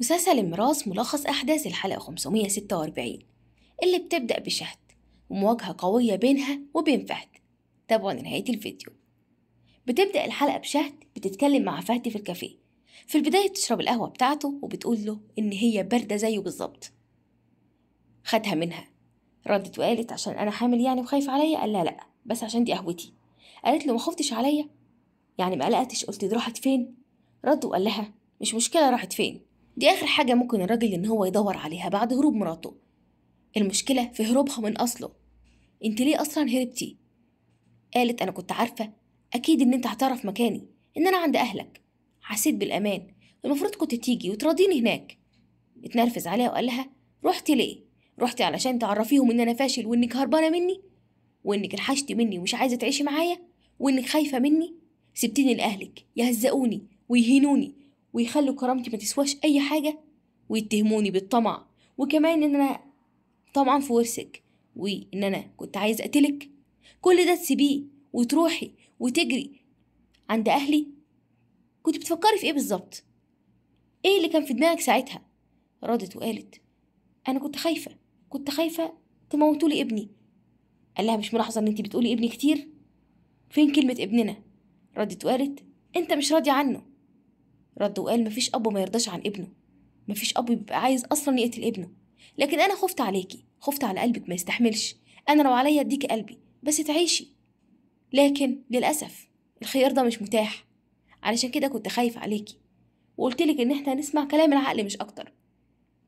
مسلسل الميراث ملخص أحداث الحلقة 546 اللي بتبدأ بشهد ومواجهة قوية بينها وبين فهد. تابعوا لنهاية الفيديو. بتبدأ الحلقة بشهد بتتكلم مع فهد في الكافيه. في البداية بتشرب القهوة بتاعته وبتقول له إن هي باردة زيه بالظبط. خدها منها. ردت وقالت عشان أنا حامل يعني وخايف عليا؟ قال لها لأ بس عشان دي قهوتي. قالت له ما خفتش عليا؟ يعني ما قلقتش؟ قلت دي راحت فين؟ رد وقال لها مش مشكلة راحت فين. دي آخر حاجة ممكن الراجل إن هو يدور عليها بعد هروب مراته. المشكلة في هروبها من أصله. أنت ليه أصلا هربتي؟ قالت أنا كنت عارفة أكيد إن أنت هتعرف مكاني إن أنا عند أهلك. حسيت بالأمان. المفروض كنت تيجي وتراضيني هناك. اتنرفز عليها وقال لها رحتي ليه؟ رحتي علشان تعرفيهم إن أنا فاشل وإنك هربانة مني؟ وإنك انحشتي مني ومش عايزة تعيشي معايا؟ وإنك خايفة مني؟ سبتيني لأهلك يهزقوني ويهينوني. ويخلوا كرامتي ما تسواش أي حاجة ويتهموني بالطمع. وكمان إن أنا طمعا في ورثك وإن أنا كنت عايزة أقتلك. كل ده تسيبيه وتروحي وتجري عند أهلي. كنت بتفكري في إيه بالظبط؟ إيه اللي كان في دماغك ساعتها؟ ردت وقالت أنا كنت خايفة كنت خايفة تموتولي ابني. قال لها مش ملاحظة إن أنت بتقولي ابني كتير؟ فين كلمة ابننا؟ ردت وقالت أنت مش راضي عنه. رد وقال مفيش أب ما يرضاش عن ابنه. مفيش أب بيبقى عايز أصلا يقتل ابنه. لكن أنا خفت عليكي خفت على قلبك ما يستحملش. أنا لو عليا أديكي قلبي بس تعيشي. لكن للأسف الخيار ده مش متاح. علشان كده كنت خايف عليكي وقلتلك إن إحنا هنسمع كلام العقل مش أكتر.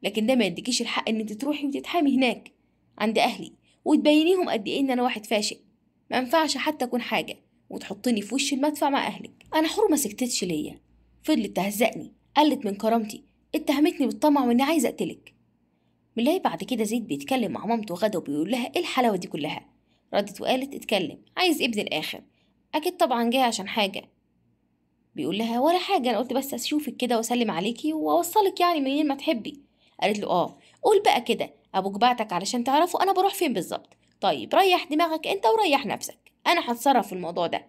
لكن ده ما يديكيش الحق إن أنت تروحي وتتحامي هناك عند أهلي وتبينيهم قد إيه إن أنا واحد فاشل. ما ينفعش حتى أكون حاجة وتحطني في وش المدفع مع أهلك. أنا حر ما سكتتش ليا. فضلت تهزقني قلت من كرامتي اتهمتني بالطمع وإني عايزة أقتلك. بنلاقي بعد كده زيد بيتكلم مع مامته غدا وبيقول لها إيه الحلاوة دي كلها؟ ردت وقالت اتكلم عايز ابن الآخر. أكيد طبعا جاي عشان حاجة. بيقول لها ولا حاجة أنا قلت بس أشوفك كده وأسلم عليكي وأوصلك يعني منين ما تحبي. قالت له آه. قول بقى كده أبوك بعتك علشان تعرفوا أنا بروح فين بالظبط؟ طيب ريح دماغك أنت وريح نفسك أنا هتصرف في الموضوع ده.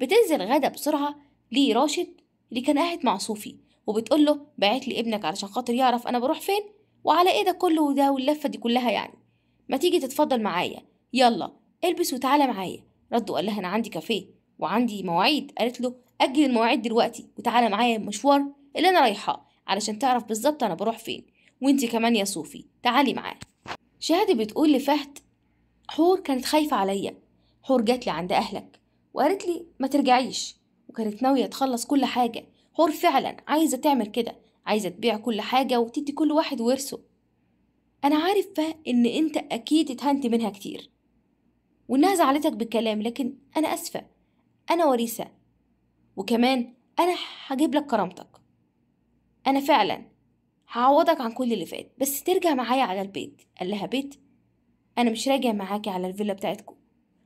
بتنزل غدا بسرعة لراشد اللي كان قاعد مع صوفي وبتقول له بعت لي ابنك علشان خاطر يعرف أنا بروح فين؟ وعلى إيه ده كله ده واللفة دي كلها يعني. ما تيجي تتفضل معايا. يلا البس وتعالى معايا. رد وقال لها أنا عندي كافيه وعندي مواعيد. قالت له أجل المواعيد دلوقتي وتعالى معايا المشوار اللي أنا رايحاه علشان تعرف بالظبط أنا بروح فين. وانتي كمان يا صوفي تعالي معايا. شهادة بتقول لفهد حور كانت خايفة عليا. حور جات لي عند أهلك وقالت لي ما ترجعيش. وكانت ناوية تخلص كل حاجة. حور فعلا عايزة تعمل كده. عايزة تبيع كل حاجة وتدي كل واحد ورثه. أنا عارفة إن أنت أكيد اتهنت منها كتير. وإنها زعلتك بالكلام لكن أنا أسفة. أنا وريثة. وكمان أنا هجيب لك كرامتك. أنا فعلا هعوضك عن كل اللي فات. بس ترجع معايا على البيت. قال لها بيت أنا مش راجع معاكي على الفيلا بتاعتكم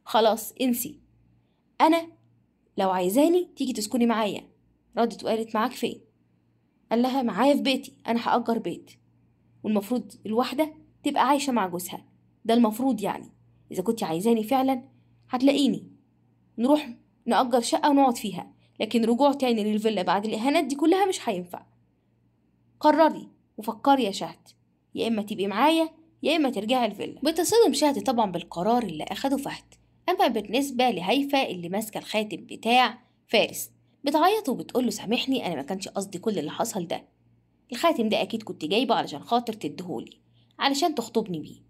خلاص انسي. أنا لو عايزاني تيجي تسكني معايا. ردت وقالت معاك فين؟ قال لها معايا في بيتي أنا هأجر بيت. والمفروض الواحدة تبقى عايشة مع جوزها. ده المفروض يعني. إذا كنت عايزاني فعلا هتلاقيني. نروح نأجر شقة ونقعد فيها. لكن رجوع تاني للفيلا بعد الإهانات دي كلها مش هينفع. قرري وفكري يا شهد. يا إما تبقي معايا يا إما ترجعي الفيلا. بتصدم شهد طبعا بالقرار اللي أخده فهد. أما بالنسبة لهيفا اللي ماسكة الخاتم بتاع فارس بتعيط وبتقول له سامحني أنا ما كانش قصدي كل اللي حصل ده. الخاتم ده أكيد كنت جايبه علشان خاطر تديهولي علشان تخطبني بيه.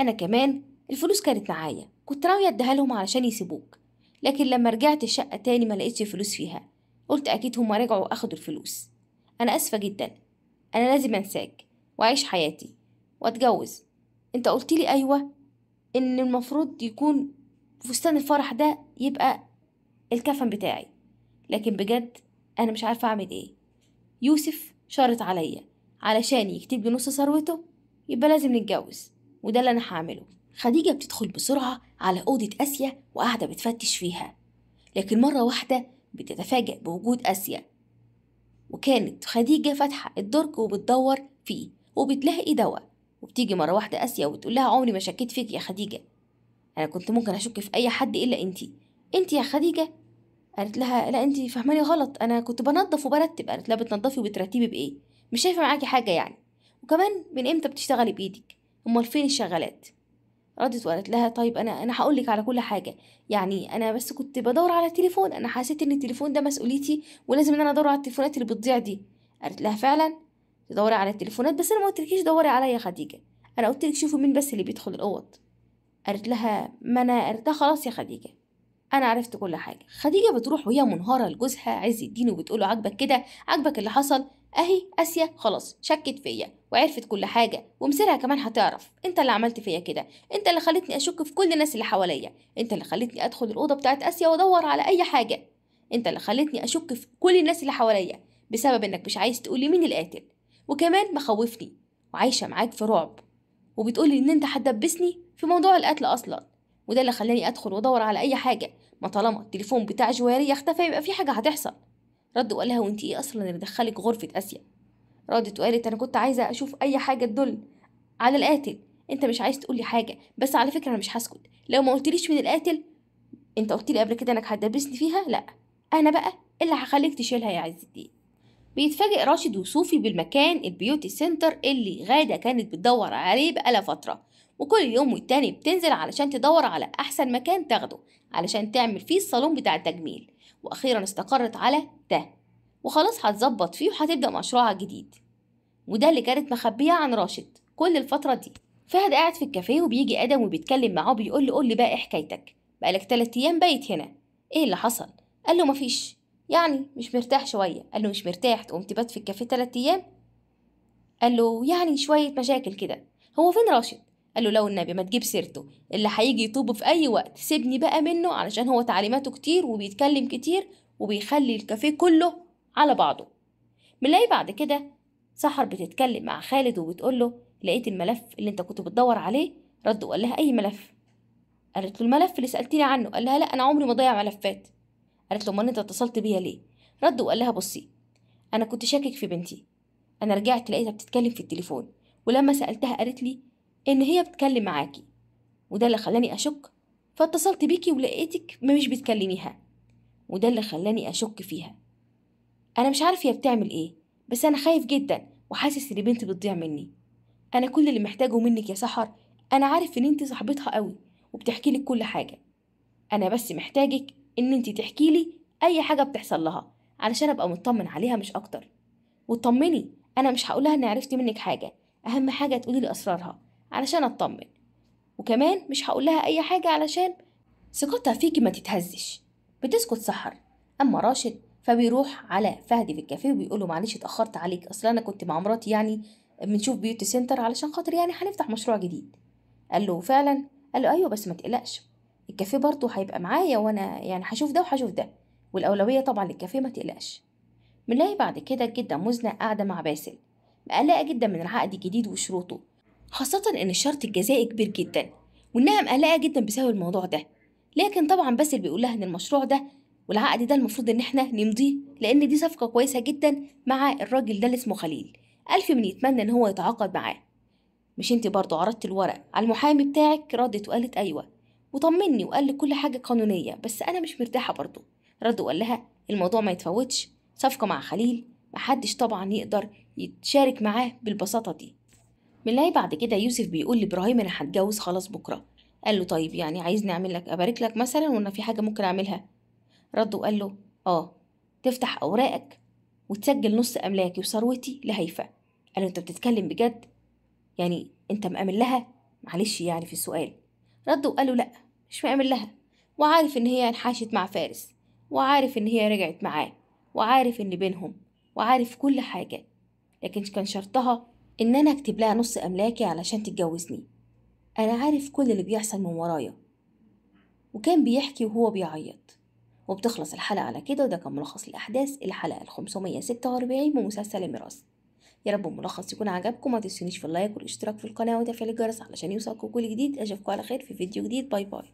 أنا كمان الفلوس كانت معايا كنت ناوية أديها لهم علشان يسيبوك. لكن لما رجعت الشقة تاني ما لقيتش فلوس فيها. قلت أكيد هما رجعوا أخدوا الفلوس. أنا آسفة جدا. أنا لازم أنساك وأعيش حياتي وأتجوز. أنت قلت لي أيوه إن المفروض يكون فستان الفرح ده يبقى الكفن بتاعي. لكن بجد أنا مش عارفة أعمل إيه. يوسف شرط عليا علشان يكتب لي نص ثروته يبقى لازم نتجوز وده اللي أنا هعمله. خديجة بتدخل بسرعة على أوضة آسيا وقاعدة بتفتش فيها. لكن مرة واحدة بتتفاجأ بوجود آسيا. وكانت خديجة فاتحة الدرج وبتدور فيه وبتلاقي دواء. وبتيجي مرة واحدة آسيا وبتقول لها عمري ما شكيت فيك يا خديجة. أنا كنت ممكن أشك في أي حد إلا أنتي. أنتي يا خديجة؟ قالت لها لا انت فهماني غلط. أنا كنت بنظف وبرتب. قالت لها بتنظفي وبترتبي بإيه؟ مش شايفة معاكي حاجة يعني. وكمان من إمتى بتشتغلي بإيدك؟ أمال فين الشغالات ردت وقالت لها طيب أنا أنا هقول على كل حاجة. يعني أنا بس كنت بدور على التليفون. أنا حسيت إن التليفون ده مسؤوليتي ولازم إن أنا أدور على التليفونات اللي بتضيع دي. قالت لها فعلا؟ تدوري على التليفونات. بس أنا ما قلتلكيش دوري عليا يا خديجة. أنا قلت لك مين بس اللي بيدخل الأوض. قالت لها ما أنا لها خلاص يا خديجة أنا عرفت كل حاجة. خديجة بتروح وهي منهارة لجوزها عز الدين وبتقوله عاجبك كده عاجبك اللي حصل أهي اسيا خلاص شكت فيا وعرفت كل حاجة ومصيرها كمان هتعرف أنت اللي عملت فيا كده أنت اللي خلتني أشك في كل الناس اللي حواليا أنت اللي خلتني أدخل الأوضة بتاعت اسيا وأدور على أي حاجة أنت اللي خلتني أشك في كل الناس اللي حواليا بسبب إنك مش عايز تقولي مين القاتل وكمان مخوفني وعايشة معاك في رعب وبتقولي إن أنت هتدبسني في موضوع القتل أصلا وده اللي خلاني أدخل وأدور على أي حاجة. ما طالما التليفون بتاع جواري اختفى يبقى في حاجة هتحصل. رد وقال لها وانت إيه أصلا اللي دخلك غرفة اسيا ردت وقالت أنا كنت عايزة أشوف أي حاجة تدل على القاتل. أنت مش عايز تقولي حاجة بس على فكرة أنا مش هسكت. لو ما قلتليش من القاتل أنت قلت لي قبل كده إنك هتدبسني فيها؟ لا. أنا بقى اللي هخليك تشيلها يا عز الدين. بيتفاجئ راشد وصوفي بالمكان ال beauty center اللي غادة كانت بتدور عليه بقالها فترة. وكل يوم والتاني بتنزل علشان تدور على أحسن مكان تاخده علشان تعمل فيه الصالون بتاع التجميل. وأخيرا استقرت على ده. وخلاص هتظبط فيه وهتبدأ مشروعها الجديد وده اللي كانت مخبية عن راشد كل الفترة دي. فهد قاعد في الكافيه وبيجي آدم وبيتكلم معاه بيقول له قول لي بقى إيه حكايتك. بقالك تلات أيام بايت هنا. إيه اللي حصل؟ قال له مفيش. يعني مش مرتاح شوية. قال له مش مرتاح. تقوم تبات في الكافيه تلات أيام. قال له يعني شوية مشاكل كده. هو فين راشد؟ قال له لو النبي ما تجيب سيرته اللي هيجي يطوب في أي وقت سيبني بقى منه علشان هو تعليماته كتير وبيتكلم كتير وبيخلي الكافيه كله على بعضه. بنلاقي بعد كده سحر بتتكلم مع خالد وبتقول له لقيت الملف اللي انت كنت بتدور عليه؟ رد وقال لها أي ملف؟ قالت له الملف اللي سألتني عنه. قال لها لا أنا عمري ما ضيع ملفات. قالت له أمال أنت اتصلت بيا ليه؟ رد وقال لها بصي أنا كنت شاكك في بنتي أنا رجعت لقيتها بتتكلم في التليفون ولما سألتها قالت لي إن هي بتكلم معاكي وده اللي خلاني أشك فاتصلت بيكي ولقيتك مش بتكلميها وده اللي خلاني أشك فيها. أنا مش عارف هي بتعمل إيه بس أنا خايف جدا وحاسس إن بنتي بتضيع مني. أنا كل اللي محتاجه منك يا سحر أنا عارف إن انت صاحبتها قوي وبتحكي لك كل حاجة. أنا بس محتاجك إن انت تحكي لي أي حاجة بتحصل لها علشان أبقى مطمن عليها مش أكتر. وطمني أنا مش هقولها إني عرفت منك حاجة. أهم حاجة تقولي لي أسرارها. علشان أطمن. وكمان مش هقول لها أي حاجة علشان ثقتها فيكي ما تتهزش. بتسكت سحر أما راشد فبيروح على فهد في الكافيه وبيقول له معلش اتأخرت عليك. أصل أنا كنت مع مراتي يعني بنشوف beauty center علشان خاطر يعني هنفتح مشروع جديد. قال له فعلا؟ قال له أيوه بس ما تقلقش. الكافيه برضه هيبقى معايا وأنا يعني هشوف ده وهشوف ده. والأولوية طبعا للكافيه ما تقلقش. بنلاقي بعد كده جدا مزنة قاعدة مع باسل. مقلقة جدا من العقد الجديد وشروطه. خاصة إن الشرط الجزائي كبير جدا وإنها مقلقة جدا بسبب الموضوع ده. لكن طبعا باسل بيقول لها إن المشروع ده والعقد ده المفروض إن إحنا نمضيه لأن دي صفقة كويسة جدا مع الراجل ده اللي اسمه خليل. ألف من يتمنى إن هو يتعاقد معاه. مش أنت برضه عرضت الورق على المحامي بتاعك؟ ردت وقالت أيوة. وطمني وقال لي كل حاجة قانونية بس أنا مش مرتاحة برضه. رد وقال لها الموضوع ما يتفوتش. صفقة مع خليل محدش طبعا يقدر يتشارك معاه بالبساطة دي. بنلاقي بعد كده يوسف بيقول لإبراهيم أنا هتجوز خلاص بكرة. قال له طيب يعني عايز نعمل لك أبارك لك مثلا ولا في حاجة ممكن أعملها. رد وقال له آه تفتح أوراقك وتسجل نص أملاكي وثروتي لهيفا قال له أنت بتتكلم بجد؟ يعني أنت مأمن لها؟ معلش يعني في السؤال. رد وقال له لأ مش مأمن لها. وعارف إن هي انحاشت مع فارس وعارف إن هي رجعت معاه وعارف إن بينهم وعارف كل حاجة. لكن كان شرطها إن أنا أكتب لها نص أملاكي علشان تتجوزني. أنا عارف كل اللي بيحصل من ورايا. وكان بيحكي وهو بيعيط. وبتخلص الحلقة على كده وده كان ملخص الأحداث الحلقة الخمسمية ستة وأربعين من مسلسل الميراث. يا رب الملخص يكون عجبكم ما تنسونيش في ال like والاشتراك في القناة وتفعيل الجرس علشان يوصلكم كل جديد. أشوفكم على خير في فيديو جديد. bye bye.